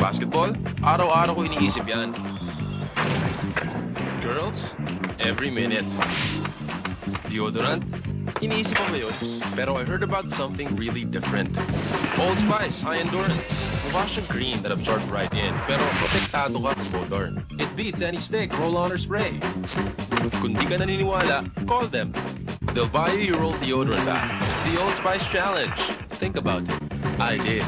Basketball? Araw-araw ko iniisip yan. Girls? Every minute. Deodorant? Iniisip ko ba yun? Pero I heard about something really different. Old Spice, high endurance. Wash and green that absorbs right in, pero protektado ka sa odor. It beats any stick, roll-on, or spray. Kung di ka naniniwala, call them. They'll buy you your old deodorant back. It's the Old Spice Challenge. Think about it. I did.